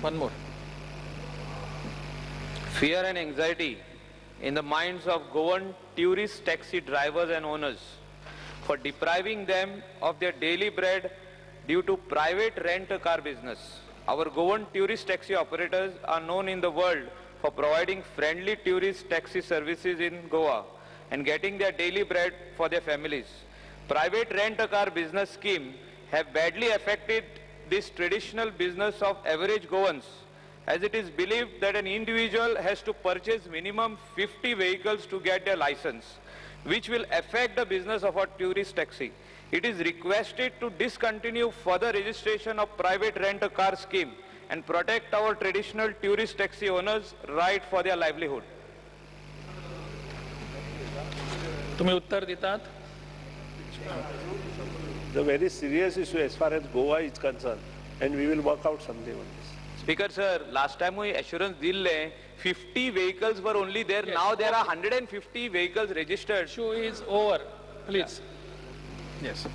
One more. Fear and anxiety in the minds of Goan tourist taxi drivers and owners for depriving them of their daily bread due to private rent-a-car business. Our Goan tourist taxi operators are known in the world for providing friendly tourist taxi services in Goa and getting their daily bread for their families. Private rent-a-car business scheme have badly affected this traditional business of average Goans as it is believed that an individual has to purchase minimum 50 vehicles to get their license, which will affect the business of a tourist taxi. It is requested to discontinue further registration of private rent-a-car scheme and protect our traditional tourist taxi owners' right for their livelihood. तुम्ही उत्तर देतात The very serious issue as far as Goa is concerned, and we will work out something on this. Speaker sir, last time we assurance dille 50 vehicles were only there. Now there are 150 vehicles registered. Issue is over. Please. Yes.